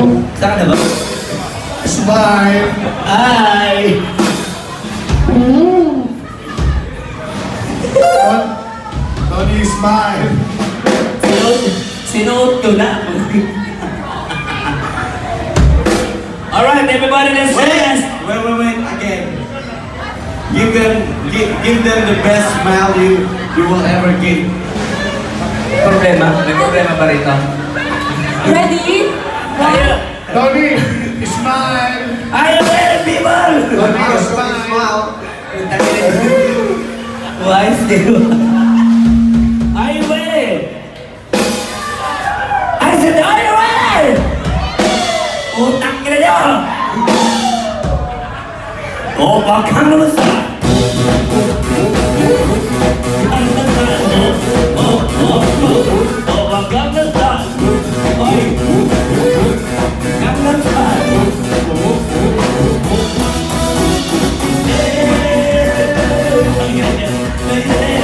Saan ka na ba? Smile! Hi! Tony, smile! Sinuot, sinuot ko na. Alright, everybody, let's Wait, dance! wait, wait, wait, again. Give them, give, give them the best smile you, you will ever give. Problema? May problema ba rito? Ready? Tony, smile. I will, people. Tony, smile. smile. Why still? I will. I said, I will. Utang kena dia. Oh, bakang lu besar. me.